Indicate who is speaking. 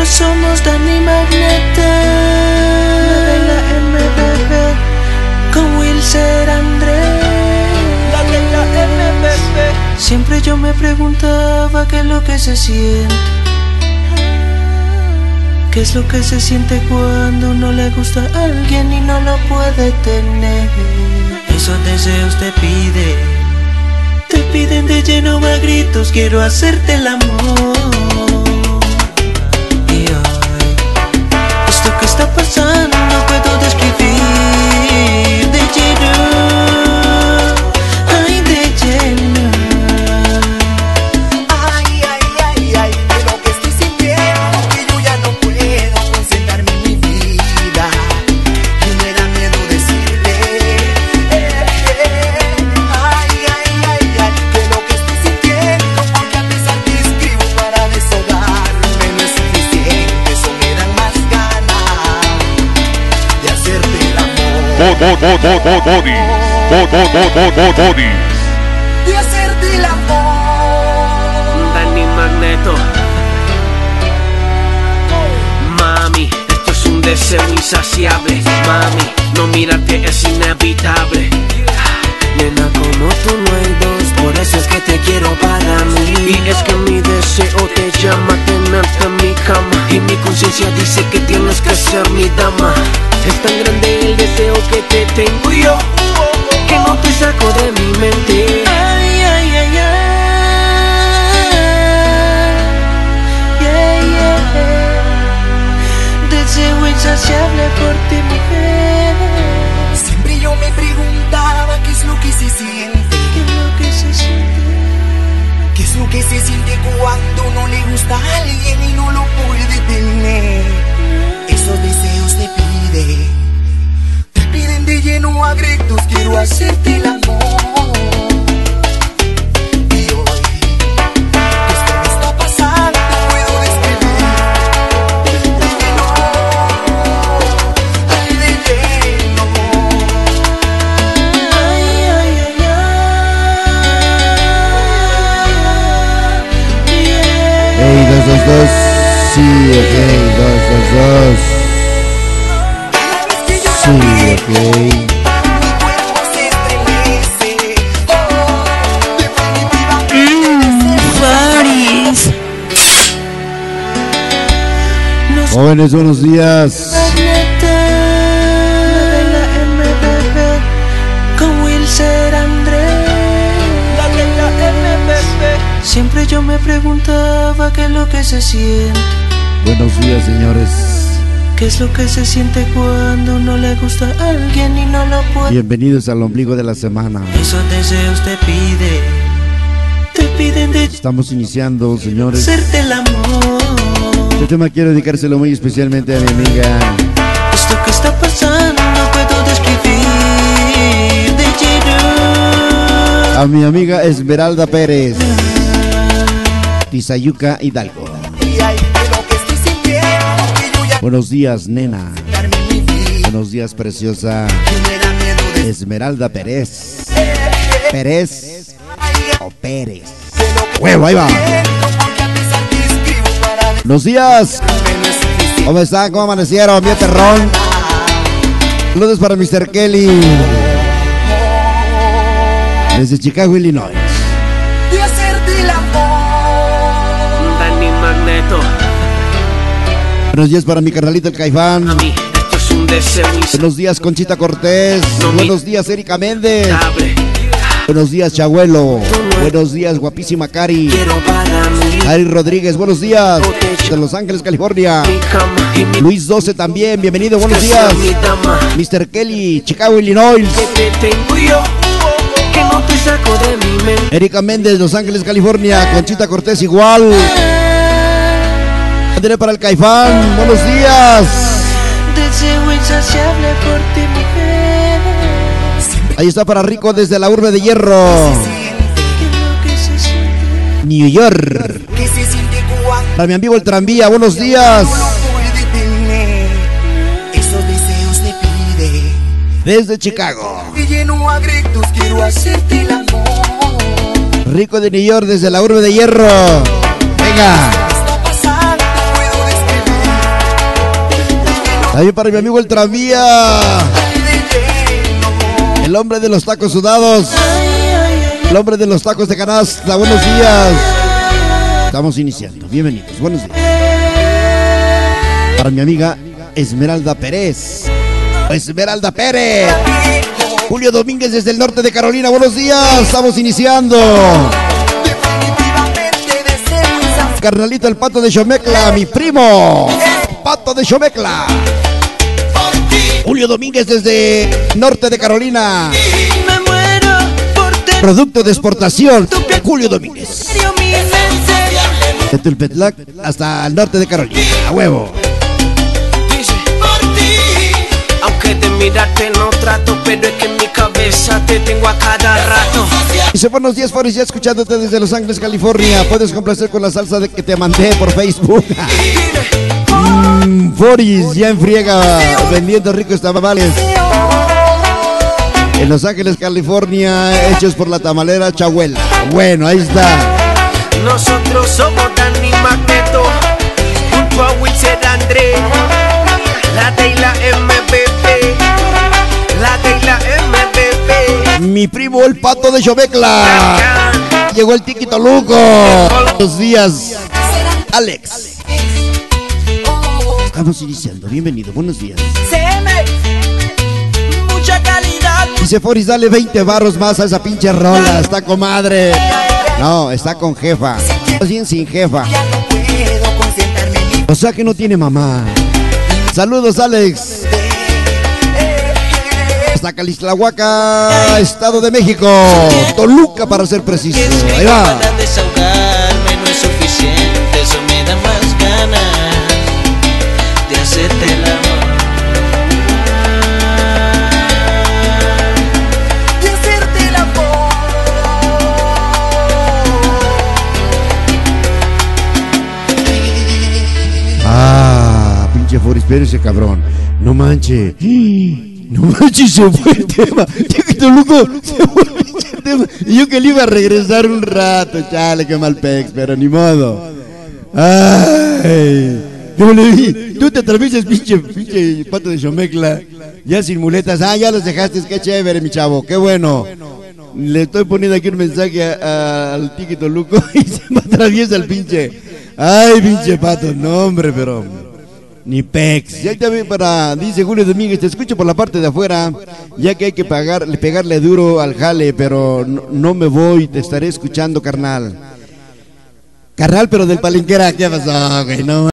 Speaker 1: Somos Dani Magneto de la MBB con Wilser Andrés. La de la MBB. Siempre yo me preguntaba qué es lo que se siente. ¿Qué es lo que se siente cuando no le gusta a alguien y no lo puede tener? Esos deseos te pide, te piden de lleno a gritos, quiero hacerte el amor. Que
Speaker 2: Dani Magneto. Mami, esto es un deseo insaciable. Mami, no mirarte es inevitable. Nena, como tú no hay dos, por eso es que te quiero para mí. Y es que mi deseo te llama conciencia dice que tienes que ser mi dama. Es tan grande el deseo que te tengo yo, que no te saco de mi mente.
Speaker 1: Ay, ay, ay, ay. Yeah, yeah. Deseo insaciable por ti, mujer.
Speaker 3: Siempre yo me preguntaba qué es lo que se siente.
Speaker 1: ¿Qué es lo que se siente?
Speaker 3: ¿Qué es lo que se siente cuando no le gusta a alguien y no lo puede
Speaker 4: Jóvenes, buenos días.
Speaker 1: Siempre yo me preguntaba qué es lo que se siente.
Speaker 4: Buenos días, señores.
Speaker 1: ¿Qué es lo que se siente cuando no le gusta a alguien y no lo puede?
Speaker 4: Bienvenidos al ombligo de la semana.
Speaker 1: Esos deseos te pide, te piden de
Speaker 4: Estamos iniciando, señores.
Speaker 1: hacerte el amor.
Speaker 4: Este tema quiero dedicárselo muy especialmente a mi amiga
Speaker 1: Esto que está pasando no puedo describir de lleno.
Speaker 4: a mi amiga Esmeralda Pérez. Tizayuca Hidalgo. Buenos días, nena. Buenos días, preciosa Esmeralda Pérez. Pérez o Pérez. Huevo, ahí va. Buenos días. ¿Cómo están? ¿Cómo amanecieron? Bien perrón. Saludos para Mr. Kelly. Desde Chicago, Illinois. Buenos días para mi carnalito el Caifán.
Speaker 2: Mami, esto es un deseo
Speaker 4: Buenos días, Conchita Cortés. Buenos días, Erika Méndez. Buenos días, Chabuelo. Buenos días, guapísima Cari.
Speaker 2: Quiero para mí
Speaker 4: Ari Rodríguez, buenos días. De Los Ángeles, California. Luis 12 también, bienvenido, buenos días. Mr. Kelly, Chicago, Illinois. Erika Méndez, Los Ángeles, California. Conchita Cortés, igual. André para el Caifán, buenos días. Ahí está para Rico desde la urbe de hierro. New York. Para mi amigo el tranvía, buenos días.
Speaker 3: tener.
Speaker 4: Desde Chicago. Rico de New York desde la urbe de hierro. Venga. Ahí para mi amigo el tranvía. El hombre de los tacos sudados. El hombre de los tacos de canasta. Buenos días. Estamos iniciando. Bienvenidos. Buenos días. Para mi amiga Esmeralda Pérez. Esmeralda Pérez. Julio Domínguez desde el norte de Carolina. Buenos días. Estamos iniciando. Carnalito el pato de Xomecla, mi primo. Pato de Xomecla. Julio Domínguez desde norte de Carolina.
Speaker 1: Me muero por
Speaker 4: Producto de exportación. Julio Domínguez. De Tulpetlac hasta el norte de Carolina. A huevo.
Speaker 2: Dice, por ti. Aunque mirarte no trato, pero es que en mi cabeza te tengo a cada rato.
Speaker 4: Dice buenos días, Forrest, ya escuchándote desde Los Ángeles, California. Puedes complacer con la salsa de que te mandé por Facebook. Mm, Foris ya en friega vendiendo ricos tamales. En Los Ángeles, California, hechos por la tamalera Chahuela. Bueno, ahí está.
Speaker 2: Nosotros somos Dani Magneto, junto a Wilson André, la de la MBP, la de la MBP.
Speaker 4: Mi primo el pato de Xovecla. Llegó el Tiquito Luco. Buenos días, Alex. Estamos iniciando. Bienvenido, buenos días.
Speaker 1: Mucha calidad.
Speaker 4: Dice Foris, dale 20 barros más a esa pinche rola. Está comadre. No, está con jefa. Más bien sin jefa. O sea que no tiene mamá. Saludos, Alex. Hasta Calixtlahuaca, Estado de México. Toluca, para ser preciso. Ahí va. Ah, pinche Foris, ese cabrón. No manche. No manches, se fue el tema. Chiquito Luco, se fue el tema. Y yo que le iba a regresar un rato, chale, qué mal pex, pero ni modo. Ay, yo le vi, tú te atraviesas pinche, pinche pato de Xomecla, ya sin muletas. Ah, ya los dejaste, qué chévere, mi chavo, qué bueno. Le estoy poniendo aquí un mensaje a- a- al Tiquito Luco y se me atraviesa el pinche. Ay, pinche pato, no, hombre, pero. Ni pex. Ya también para, dice Julio Domínguez, te escucho por la parte de afuera, ya que hay que pagar, pegarle duro al jale, pero no, no me voy, te estaré escuchando, carnal. Carnal, pero del palinquera, ¿qué pasó, güey? No